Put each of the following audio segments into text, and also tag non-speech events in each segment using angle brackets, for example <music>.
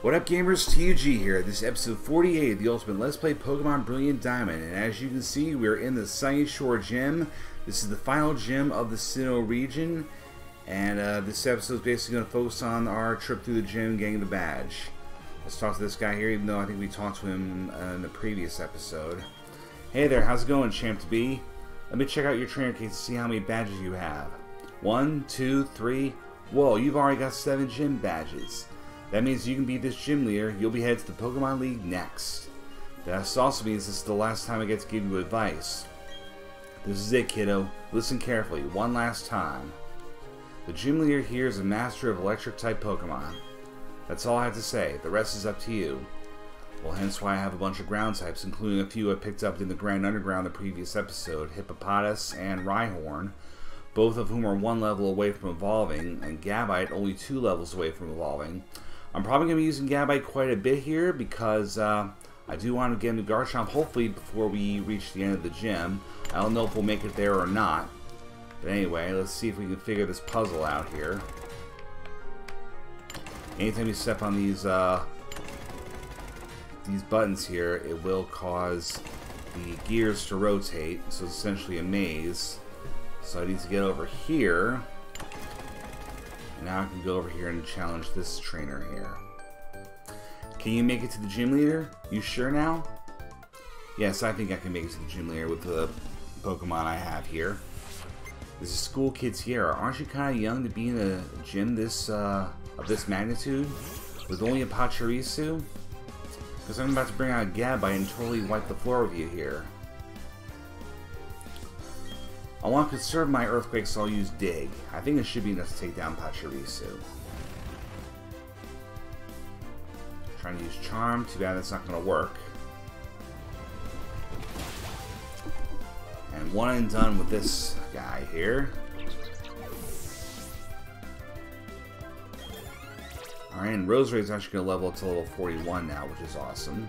What up gamers, TUG here. This is episode 48 of the Ultimate Let's Play Pokemon Brilliant Diamond. And as you can see, we're in the Sunyshore Gym. This is the final gym of the Sinnoh region. And uh, this episode is basically going to focus on our trip through the gym getting the badge. Let's talk to this guy here, even though I think we talked to him uh, in the previous episode. Hey there, how's it going, Champ to be? Let me check out your trainer case to see how many badges you have. One, two, three. Whoa, you've already got seven gym badges. That means you can be this gym leader. You'll be headed to the Pokemon League next. That also means this is the last time I get to give you advice. This is it, kiddo. Listen carefully, one last time. The gym leader here is a master of electric type Pokemon. That's all I have to say. The rest is up to you. Well, hence why I have a bunch of ground types, including a few I picked up in the Grand Underground the previous episode, Hippopotas and Rhyhorn, both of whom are one level away from evolving, and Gabite only two levels away from evolving. I'm probably going to be using Gabite quite a bit here because uh, I do want to get into Garchomp hopefully before we reach the end of the gym. I don't know if we'll make it there or not. But anyway, let's see if we can figure this puzzle out here. Anytime you step on these uh, these buttons here, it will cause the gears to rotate. So it's essentially a maze. So I need to get over here. Now I can go over here and challenge this trainer here. Can you make it to the gym leader? You sure now? Yes, I think I can make it to the gym leader with the Pokemon I have here. This is School Kid Sierra. Aren't you kind of young to be in a gym this uh, of this magnitude with only a Pachirisu? Because I'm about to bring out a Gabite and totally wipe the floor with you here. I want to conserve my Earthquake, so I'll use Dig. I think it should be enough to take down Pachirisu. Trying to use Charm. Too bad that's not going to work. And one and done with this guy here. Alright, and Roserade is actually going to level up to level 41 now, which is awesome.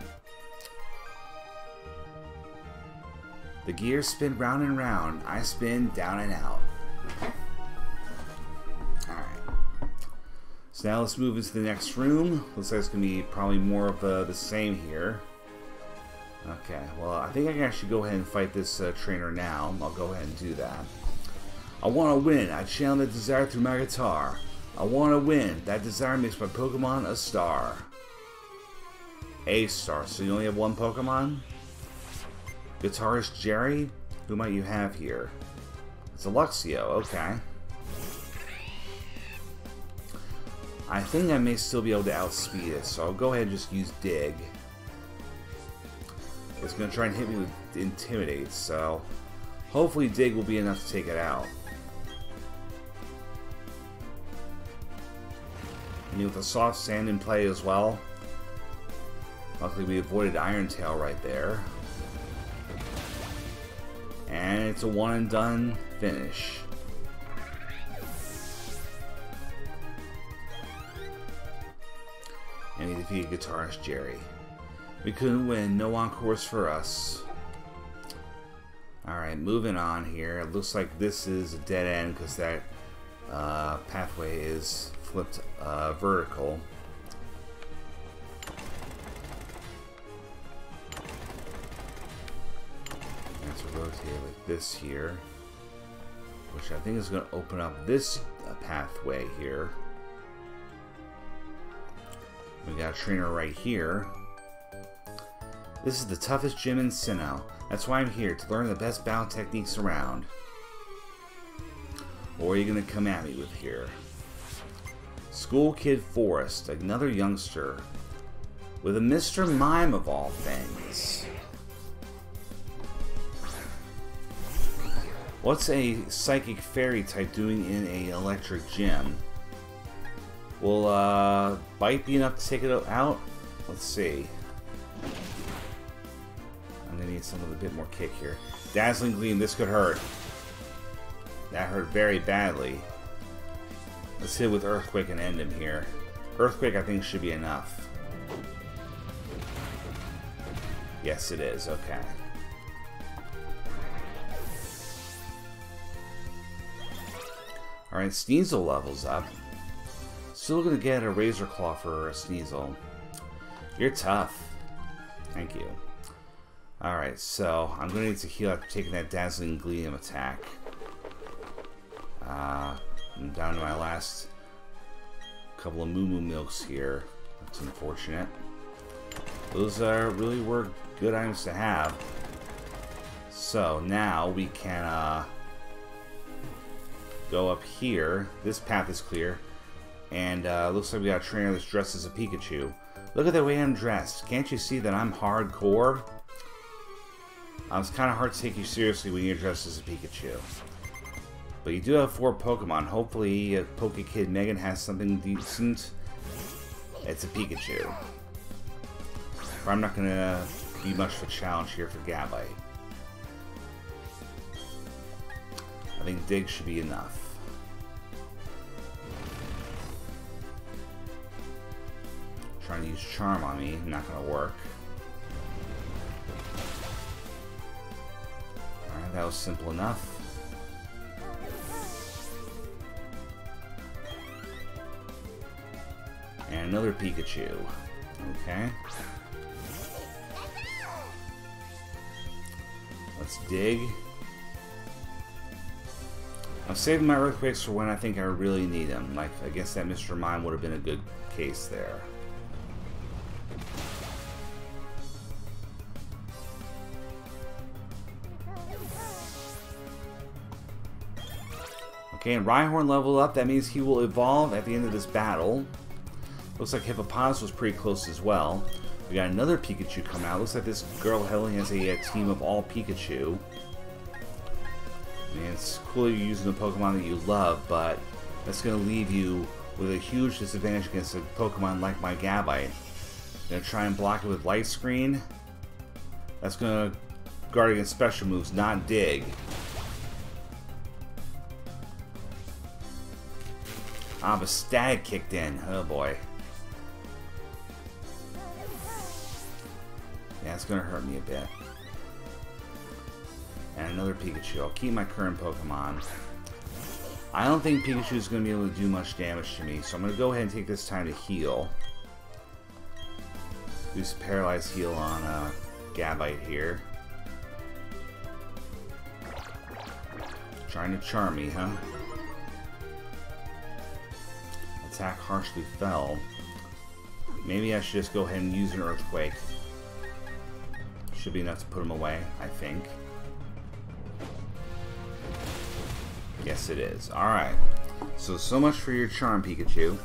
The gears spin round and round. I spin down and out. Alright. So now let's move into the next room. Looks like it's going to be probably more of uh, the same here. Okay, well, I think I can actually go ahead and fight this uh, trainer now. I'll go ahead and do that. I want to win. I channel that desire through my guitar. I want to win. That desire makes my Pokemon a star. A star. So you only have one Pokemon? Guitarist Jerry? Who might you have here? It's a Luxio, okay. I think I may still be able to outspeed it, so I'll go ahead and just use Dig. It's going to try and hit me with Intimidate, so hopefully Dig will be enough to take it out. And with a soft sand in play as well. Luckily we avoided Iron Tail right there. And it's a one and done finish. And he defeated guitarist Jerry. We couldn't win, no encores for us. Alright, moving on here. It looks like this is a dead end because that uh, pathway is flipped uh, vertical. This here, which I think is going to open up this uh, pathway here. We got a trainer right here. This is the toughest gym in Sinnoh. That's why I'm here, to learn the best battle techniques around. What are you going to come at me with here? School Kid Forest, another youngster. With a Mr. Mime of all things. What's a psychic fairy type doing in a electric gym? Will uh, bite be enough to take it out? Let's see. I'm gonna need something with a bit more kick here. Dazzling Gleam, this could hurt. That hurt very badly. Let's hit with Earthquake and end him here. Earthquake I think should be enough. Yes it is, okay. Alright, Sneasel levels up. Still gonna get a Razor Claw for a Sneasel. You're tough. Thank you. Alright, so I'm to need to heal after taking that Dazzling Gleam attack. Uh, I'm down to my last couple of Moo Moo Milks here. That's unfortunate. Those are really were good items to have. So now we can uh, go up here. This path is clear. And uh, looks like we got a trainer that's dressed as a Pikachu. Look at the way I'm dressed. Can't you see that I'm hardcore? Um, it's kind of hard to take you seriously when you're dressed as a Pikachu. But you do have four Pokemon. Hopefully, uh, Kid Megan has something decent. It's a Pikachu. I'm not going to be much of a challenge here for Gabite. I think Dig should be enough. Trying to use Charm on me, not to work. Alright, that was simple enough. And another Pikachu. Okay. Let's dig. I'm saving my Earthquakes for when I think I really need them. Like, I guess that Mr. Mime would have been a good case there. Okay, and Rhyhorn leveled up. That means he will evolve at the end of this battle. Looks like Hippopotas was pretty close as well. We got another Pikachu come out. Looks like this girl Helen has a, a team of all Pikachu. And it's cool you're using a Pokemon that you love, but that's going to leave you with a huge disadvantage against a Pokemon like my Gabite. Gonna try and block it with Light Screen. That's gonna guard against special moves, not Dig. Ah, but Static kicked in. Oh boy. Yeah, it's gonna hurt me a bit. And another Pikachu. I'll keep my current Pokemon. I don't think Pikachu is going to be able to do much damage to me, so I'm going to go ahead and take this time to heal. Do some Paralyzed Heal on uh, Gabite here. Trying to charm me, huh? Attack harshly fell. Maybe I should just go ahead and use an Earthquake. Should be enough to put him away, I think. Yes, it is. Alright. So, so much for your charm, Pikachu.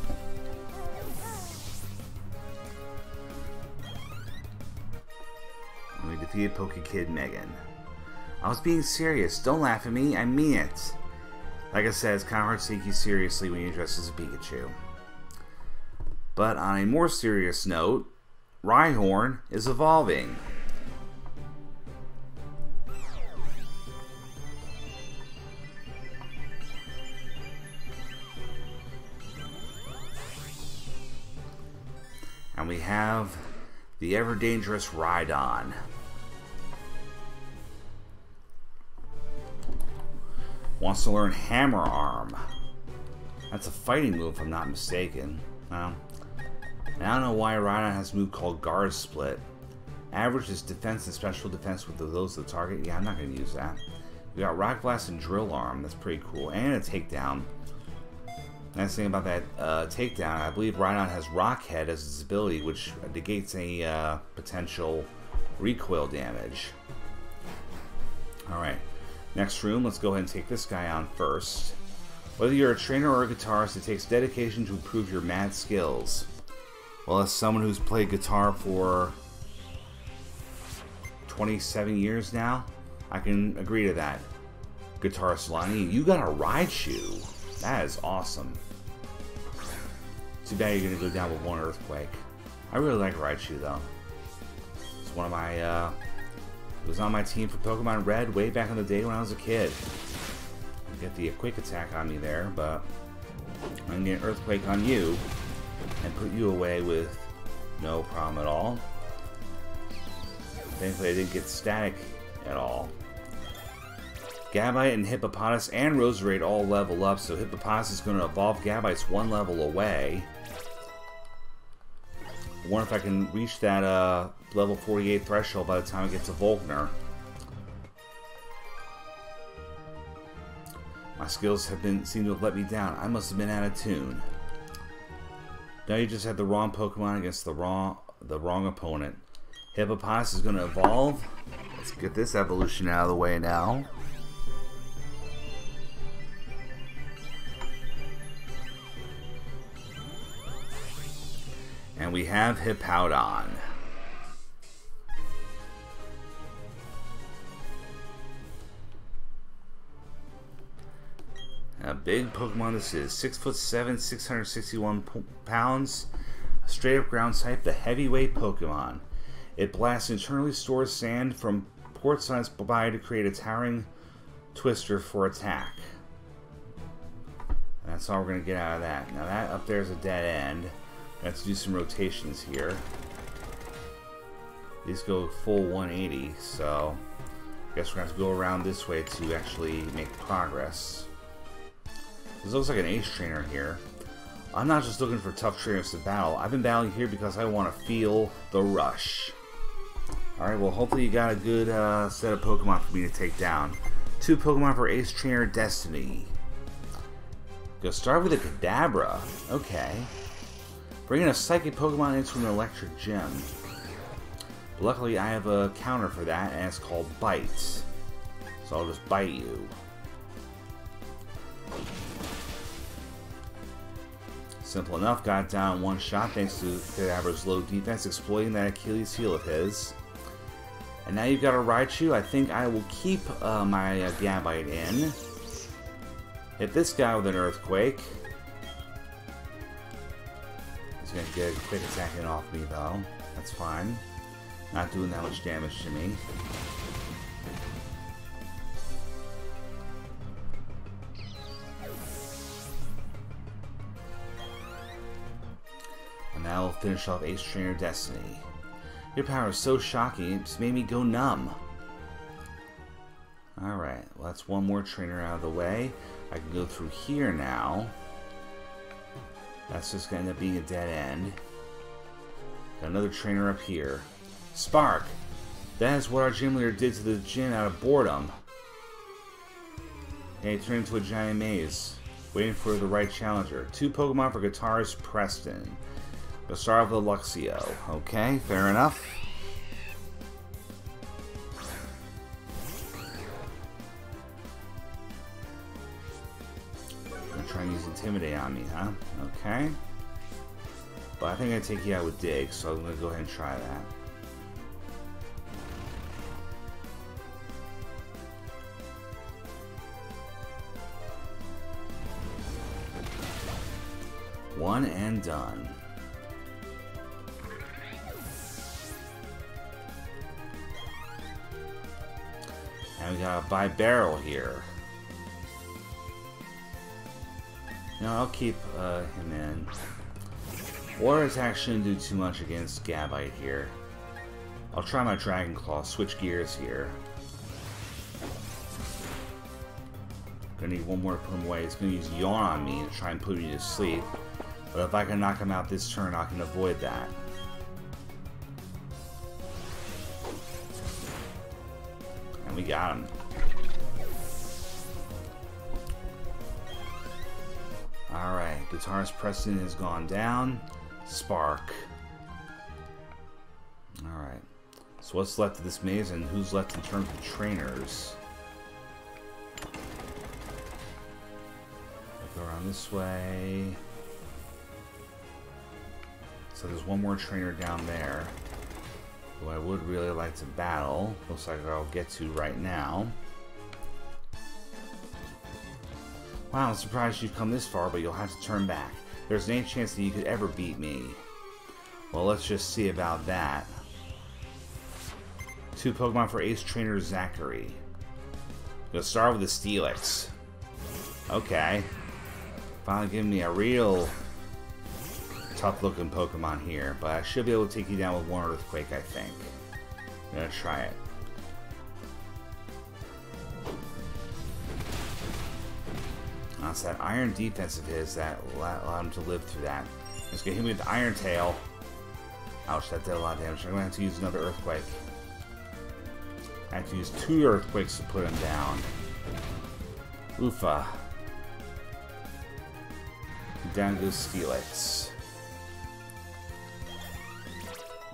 And we defeated Pokekid Megan. I was being serious. Don't laugh at me. I mean it. Like I said, it's kind of hard to take you seriously when you're dressed as a Pikachu. But on a more serious note, Rhyhorn is evolving. Have the ever dangerous Rhydon. Wants to learn Hammer Arm. That's a fighting move if I'm not mistaken. Well, I don't know why Rhydon has a move called Guard Split. Average is defense and special defense with those of the target. Yeah, I'm not going to use that. We got Rock Blast and Drill Run. That's pretty cool. And a Takedown. Nice thing about that uh, takedown, I believe Rhydon has Rock Head as its ability, which negates any uh, potential recoil damage. Alright, next room, let's go ahead and take this guy on first. Whether you're a trainer or a guitarist, it takes dedication to improve your mad skills. Well, as someone who's played guitar for 27 years now, I can agree to that. Guitarist Lonnie, you got a Raichu. That is awesome. Too bad you're gonna go down with one earthquake. I really like Raichu though. It's one of my uh it was on my team for Pokemon Red way back in the day when I was a kid. Get the quick attack on me there, but I'm gonna get earthquake on you and put you away with no problem at all. Thankfully I didn't get static at all. Gabite and Hippopotas and Roserade all level up, so Hippopotas is going to evolve Gabite's one level away. I wonder if I can reach that uh, level 48 threshold by the time I get to Volkner. My skills have been seem to have let me down. I must have been out of tune. Now you just had the wrong Pokemon against the wrong the wrong opponent. Hippopotas is going to evolve. Let's get this evolution out of the way now. We have Hippowdon. A big Pokemon this is. 6 foot 7, 661 pounds. A straight up ground type, the heavyweight Pokemon. It blasts internally stored sand from port size by to create a towering twister for attack. And that's all we're going to get out of that. Now that up there is a dead end. Let's do some rotations here. These go full 180, so I guess we're going to have to go around this way to actually make progress. This looks like an ace trainer here. I'm not just looking for tough trainers to battle. I've been battling here because I want to feel the rush. Alright, well hopefully you got a good uh, set of Pokemon for me to take down. Two Pokemon for Ace Trainer Destiny. Go start with a Kadabra. Okay. Bringing a Psychic Pokemon into an Electric Gym. Luckily, I have a counter for that, and it's called Bite. So I'll just bite you. Simple enough, got down one shot thanks to Kadabra's low defense, exploiting that Achilles heel of his. And now you've got a Raichu. I think I will keep uh, my uh, Gabite in. Hit this guy with an Earthquake gonna get a quick attack in off me though. That's fine. Not doing that much damage to me. And now we'll finish off Ace Trainer Destiny. Your power is so shocking, it's made me go numb. Alright, well that's one more trainer out of the way. I can go through here now. That's just to end up being a dead end. Got another trainer up here. Spark! That is what our gym leader did to the gym out of boredom. And he turned into a giant maze, waiting for the right challenger. Two Pokemon for guitarist Preston. The Luxio. Okay, fair enough. Intimidate on me, huh? Okay. But I think I take you out with Dig, so I'm going to go ahead and try that. One and done. And we got a Bibarel here. No, I'll keep uh, him in. Water attack shouldn't do too much against Gabite here. I'll try my Dragon Claw, switch gears here. Gonna need one more to put him away. He's gonna use Yawn on me to try and put me to sleep. But if I can knock him out this turn, I can avoid that. And we got him. Alright, Guitarist Preston has gone down. Spark. Alright. So what's left of this maze and who's left in terms of trainers? Go around this way. So there's one more trainer down there who I would really like to battle. Looks like I'll get to right now. Wow, I'm surprised you've come this far, but you'll have to turn back. There's no chance that you could ever beat me. Well, let's just see about that. Two Pokemon for Ace Trainer Zachary. Gonna start with the Steelix. Okay. Finally giving me a real tough looking Pokemon here, but I should be able to take you down with one Earthquake, I think. I'm gonna try it. It's that iron defense of his that allowed him to live through that. Let's get him with the Iron Tail. Ouch, that did a lot of damage. I'm going to have to use another Earthquake. I have to use two Earthquakes to put him down. Oofa. Down goes Steelix.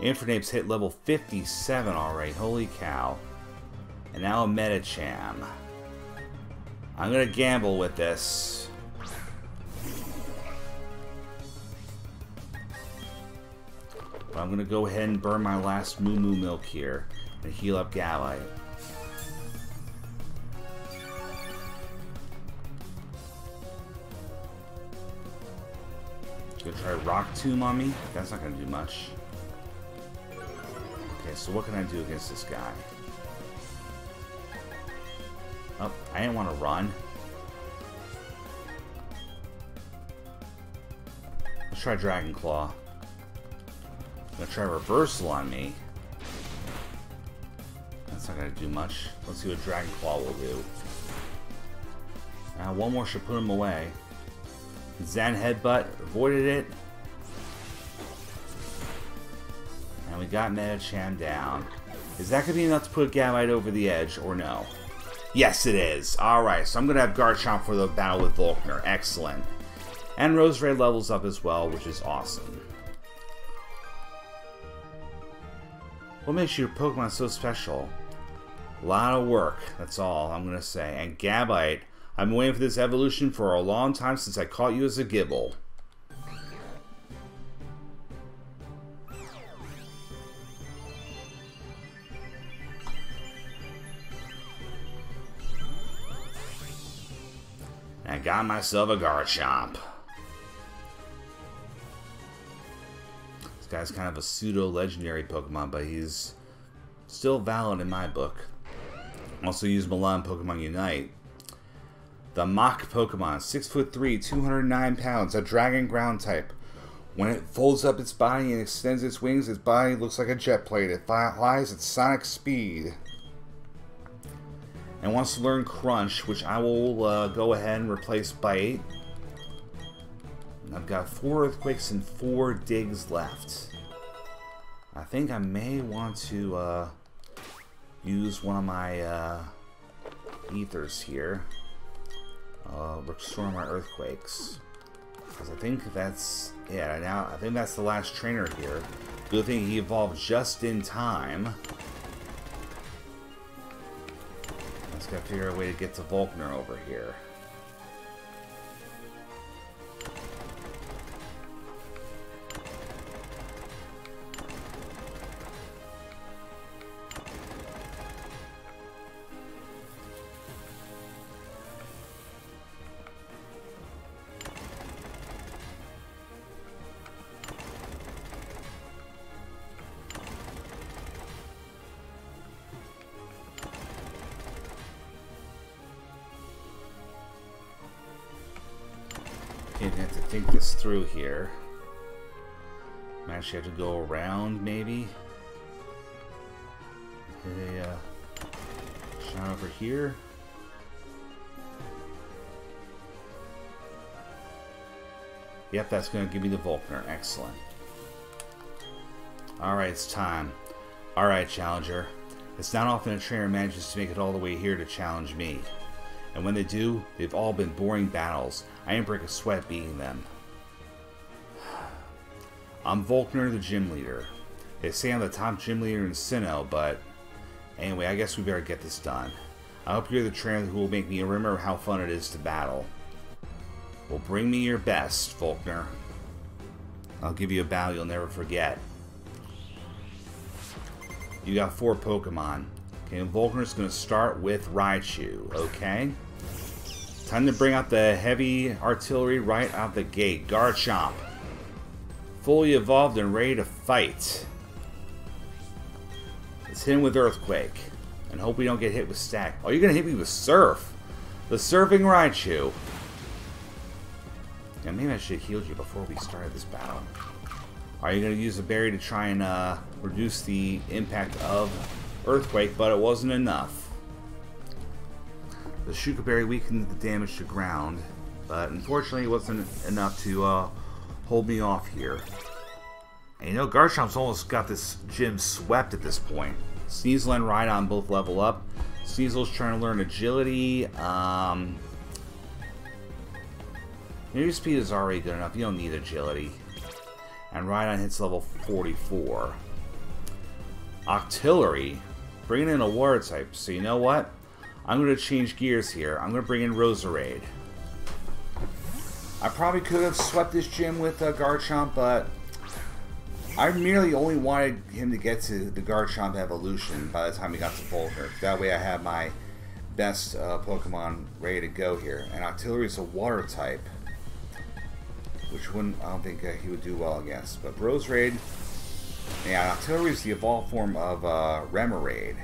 Infernape's hit level 57 already. Holy cow. And now a Medicham. I'm to gamble with this. But I'm to go ahead and burn my last Moo Moo Milk here and heal up Gabite. Gonna try Rock Tomb on me? That's not gonna do much. Okay, so what can I do against this guy? I didn't want to run. Let's try Dragon Claw. I'm Gonna try Reversal on me. That's not gonna do much. Let's see what Dragon Claw will do. Now, one more should put him away. Zen Headbutt, avoided it. And we got Medicham down. Is that to be enough to put Gabite over the edge, or no? Yes, it is. Alright, so I'm going to have Garchomp for the battle with Volkner. Excellent. And Roserade levels up as well, which is awesome. What makes your Pokemon so special? A lot of work, that's all I'm going to say. And Gabite I've been waiting for this evolution for a long time since I caught you as a Gible. Got myself a Garchomp. This guy's kind of a pseudo-legendary Pokemon, but he's still valid in my book. Also use Milan Pokemon Unite. The Mach Pokemon, 6 foot 3, 209 pounds, a dragon ground type. When it folds up its body and extends its wings, its body looks like a jet plane. It flies at sonic speed. And wants to learn Crunch, which I will uh, go ahead and replace Bite. I've got four Earthquakes and four Digs left. I think I may want to uh, use one of my uh, Ethers here uh, restore my earthquakes. Because I think that's yeah. Now I think that's the last trainer here. Good thing he evolved just in time. Let's gotta figure out a way to get to Volkner over here. Actually have to go around, maybe. Hit a uh, shot over here. Yep, that's going to give me the Volkner. Excellent. Alright, it's time. Alright, Challenger. It's not often a trainer manages to make it all the way here to challenge me. And when they do, they've all been boring battles. I ain't break a sweat beating them. I'm Volkner, the gym leader. They say I'm the top gym leader in Sinnoh, but anyway, I guess we better get this done. I hope you're the trainer who will make me remember how fun it is to battle. Well, bring me your best, Volkner. I'll give you a battle you'll never forget. You got four Pokemon. Okay, Volkner's going to start with Raichu, okay? Time to bring out the heavy artillery right out the gate. Garchomp. Fully evolved and ready to fight. Let's hit him with Earthquake. And hope we don't get hit with Static. Oh, you're going to hit me with Surf. The Surfing Raichu. Yeah, maybe I should have healed you before we started this battle. Are you going to use a berry to try and uh, reduce the impact of Earthquake, but it wasn't enough. The Shuca Berry weakened the damage to ground, but unfortunately it wasn't enough to uh, hold me off here. And you know, Garchomp's almost got this gym swept at this point. Sneasel and Rhydon both level up. Sneasel's trying to learn agility. Um, your speed is already good enough. You don't need agility. And Rhydon hits level 44. Octillery. Bringing in a water type. So you know what? I'm going to change gears here. I'm going to bring in Roserade. I probably could have swept this gym with uh, Garchomp, but I merely only wanted him to get to the Garchomp evolution by the time he got to Volkner. That way I have my best uh, Pokemon ready to go here. And Octillery is a water type, which wouldn't I don't think uh, he would do well against. But Roserade, yeah, Octillery is the evolved form of uh, Remoraid.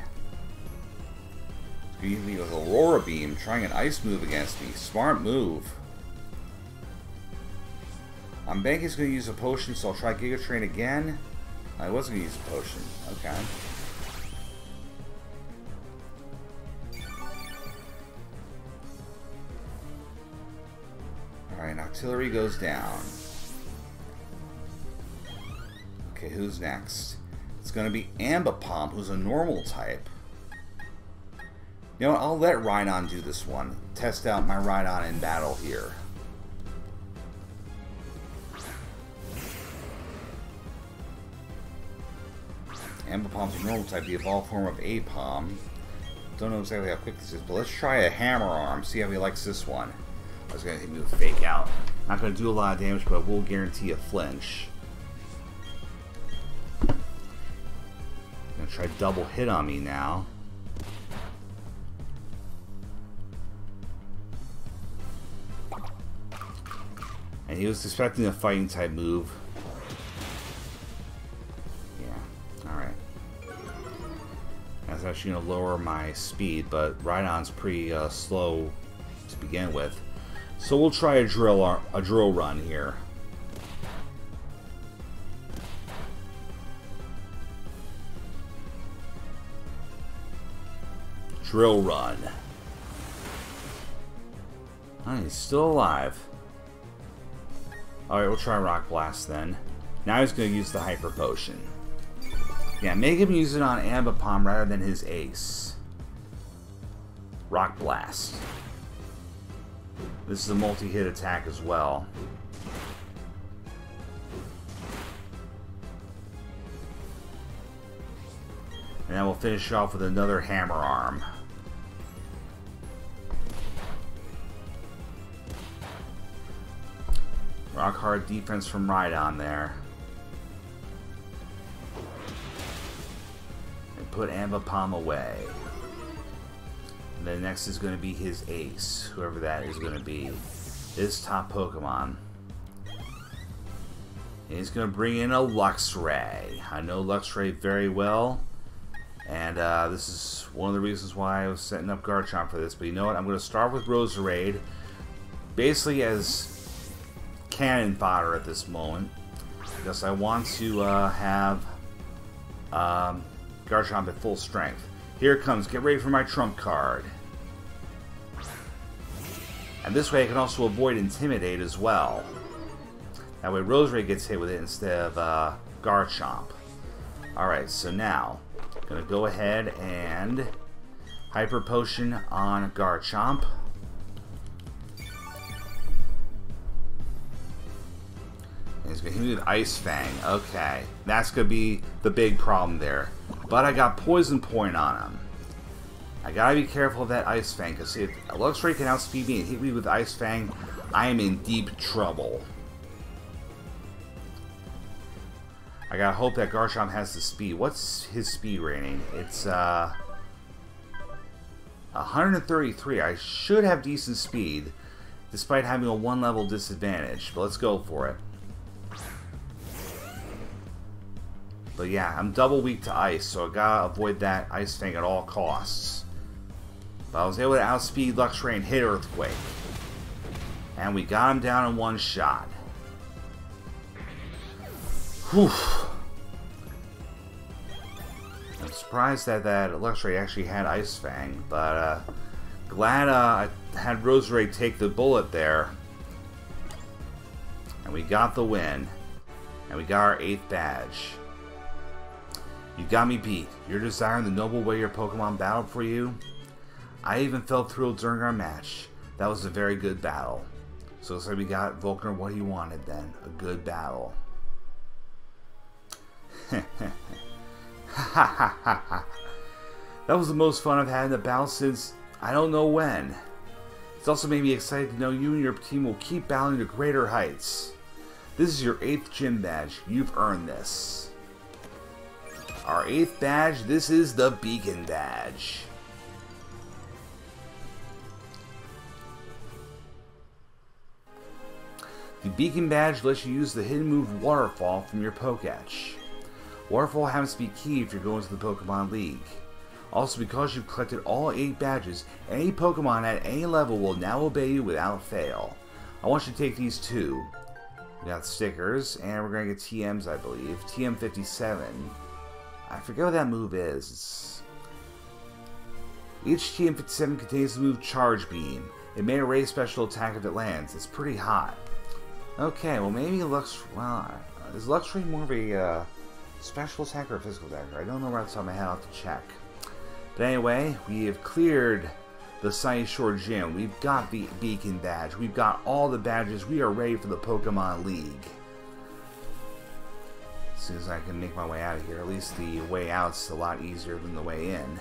He's me with Aurora Beam, trying an Ice move against me. Smart move. I'm banking he's going to use a potion, so I'll try Giga Drain again. I wasn't going to use a potion. Okay. Alright, Octillery goes down. Okay, who's next? It's going to be Ambipom, who's a normal type. You know what? I'll let Rhydon do this one. Test out my Rhydon in battle here. Ambipom's a normal type, the evolved form of Aipom. Don't know exactly how quick this is, but let's try a Hammer Arm, see how he likes this one. I was going to hit me with Fake Out. Not going to do a lot of damage, but we'll guarantee a flinch. Going to try double hit on me now. And he was expecting a fighting type move. Actually going to lower my speed, but Rhydon's pretty uh, slow to begin with. So we'll try a drill, a drill run here. Drill run. Oh, he's still alive. Alright, we'll try Rock Blast then. Now he's going to use the Hyper Potion. Yeah, make him use it on Ambipom rather than his ace. Rock Blast. This is a multi-hit attack as well. And then we'll finish off with another Hammer Arm. Rock hard defense from Rhydon there. Put Ambipom away. The next is going to be his ace, whoever that is going to be. His top Pokemon. And he's going to bring in a Luxray. I know Luxray very well. And uh, this is one of the reasons why I was setting up Garchomp for this. But you know what? I'm going to start with Roserade. Basically as cannon fodder at this moment. Because I want to uh, have um, Garchomp at full strength. Here comes. Get ready for my trump card. And this way I can also avoid Intimidate as well. That way Roserade gets hit with it instead of uh, Garchomp. Alright, so now, to go ahead and Hyper Potion on Garchomp. he's going to hit me with Ice Fang. Okay, that's to be the big problem there. But I got Poison Point on him. I gotta be careful of that Ice Fang, because if Luxray can outspeed me and hit me with Ice Fang, I am in deep trouble. I gotta hope that Garchomp has the speed. What's his speed rating? It's, uh... 133. I should have decent speed, despite having a one level disadvantage. But let's go for it. But yeah, I'm double weak to ice, so I gotta avoid that ice thing at all costs. But I was able to outspeed Luxray and hit Earthquake. And we got him down in one shot. Whew. I'm surprised that that Luxray actually had Ice Fang, but uh, glad uh, I had Roserade take the bullet there. And we got the win. And we got our 8th badge. You got me beat. Your desire and the noble way your Pokemon battled for you. I even felt thrilled during our match. That was a very good battle. So looks like we got Volkner what he wanted then. A good battle. <laughs> that was the most fun I've had in a battle since I don't know when. It's also made me excited to know you and your team will keep battling to greater heights. This is your 8th gym badge. You've earned this. Our 8th badge, this is the Beacon Badge. The Beacon Badge lets you use the hidden move Waterfall from your Poketch. Waterfall happens to be key if you're going to the Pokemon League. Also, because you've collected all 8 badges, any Pokemon at any level will now obey you without fail. I want you to take these two. We got stickers, and we're going to get TMs, I believe. TM57. I forget what that move is. It's... Each TM57 contains the move Charge Beam. It may erase special attack if it lands. It's pretty hot. Okay, well maybe Lux... Well, is Luxray more of a uh, special attack or physical attacker? I don't know right off the top of my head. I'll have to check. But anyway, we have cleared the Sunyshore Gym. We've got the Beacon Badge. We've got all the badges. We are ready for the Pokemon League. As soon as I can make my way out of here, at least the way out's a lot easier than the way in.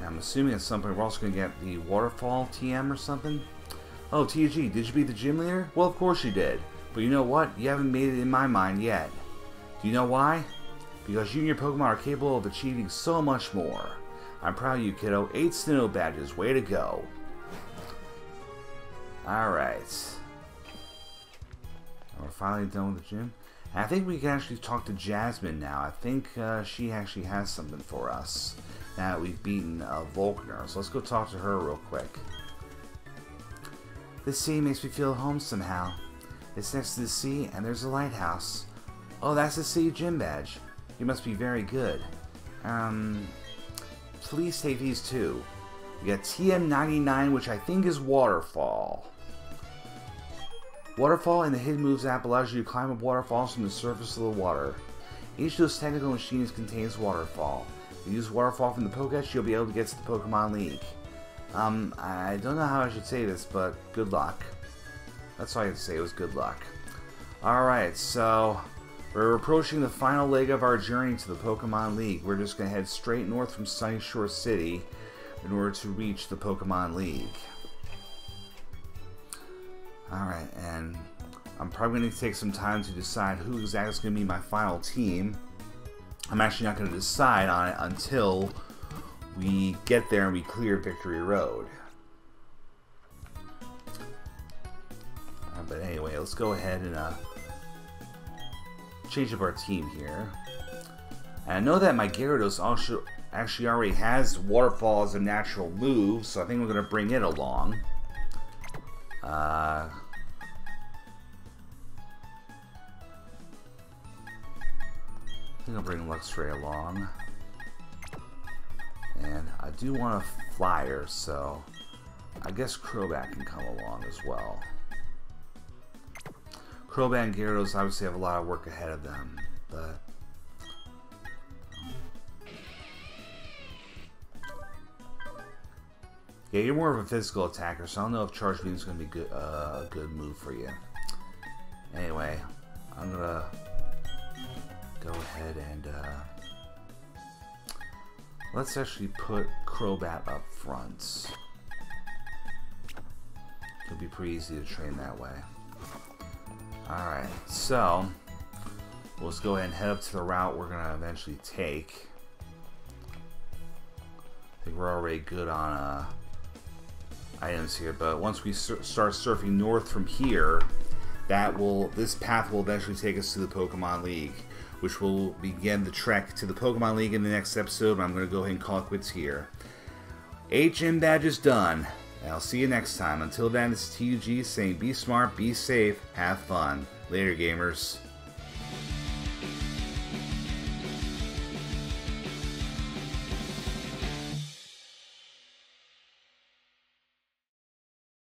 I'm assuming at some point we're also going to get the Waterfall TM or something. Oh, TG, did you beat the gym leader? Well, of course you did. But you know what? You haven't made it in my mind yet. Do you know why? Because you and your Pokemon are capable of achieving so much more. I'm proud of you, kiddo. Eight Sinnoh badges. Way to go. Alright. We're finally done with the gym. And I think we can actually talk to Jasmine now. I think uh, she actually has something for us now that we've beaten uh, Volkner. So let's go talk to her real quick. This sea makes me feel home somehow. It's next to the sea, and there's a lighthouse. Oh, that's the sea gym badge. You must be very good. Um, please take these two. We got TM99, which I think is Waterfall. Waterfall in the Hidden Moves app allows you to climb up waterfalls from the surface of the water. Each of those technical machines contains Waterfall. If you use Waterfall from the Pokedex, you'll be able to get to the Pokemon League. Um, I don't know how I should say this, but good luck. That's all I to say, it was good luck. Alright, so we're approaching the final leg of our journey to the Pokemon League. We're just going to head straight north from Sunyshore City in order to reach the Pokemon League. Alright, and I'm probably going to take some time to decide who exactly is going to be my final team. I'm actually not going to decide on it until we get there and we clear Victory Road. Uh, but anyway, let's go ahead and uh, change up our team here. And I know that my Gyarados also actually already has Waterfall as a natural move, so I think we're going to bring it along. Uh, I think I'll bring Luxray along. And I do want a flyer, so I guess Crobat can come along as well. Crobat and Gyarados obviously have a lot of work ahead of them, but Yeah, you're more of a physical attacker, so I don't know if Charge Beam is going to be good, uh, a good move for you. Anyway, I'm going to go ahead and uh, let's actually put Crobat up front. It'll be pretty easy to train that way. Alright, so let's go ahead and head up to the route we're going to eventually take. I think we're already good on uh, items here, but once we sur start surfing north from here, that will this path will eventually take us to the Pokemon League, which will begin the trek to the Pokemon League in the next episode. I'm going to go ahead and call it quits here. HM badge is done. And I'll see you next time. Until then, this is TUG saying be smart, be safe, have fun. Later, gamers.